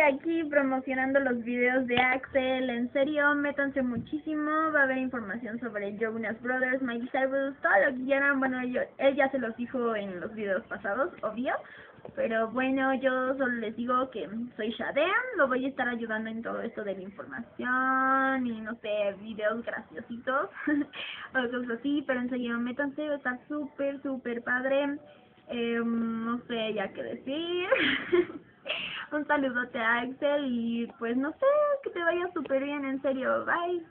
aquí promocionando los videos de Axel. En serio, métanse muchísimo. Va a haber información sobre Jonas Brothers, Miley Cyrus, todo lo que quieran. Bueno, yo, él ya se los dijo en los videos pasados, obvio. Pero bueno, yo solo les digo que soy Shadem, lo voy a estar ayudando en todo esto de la información y no sé, videos graciositos o cosas así, pero en serio, métanse, está súper, súper padre. Eh, no sé ya qué decir. Un saludote a Axel y pues no sé, que te vaya súper bien, en serio, bye.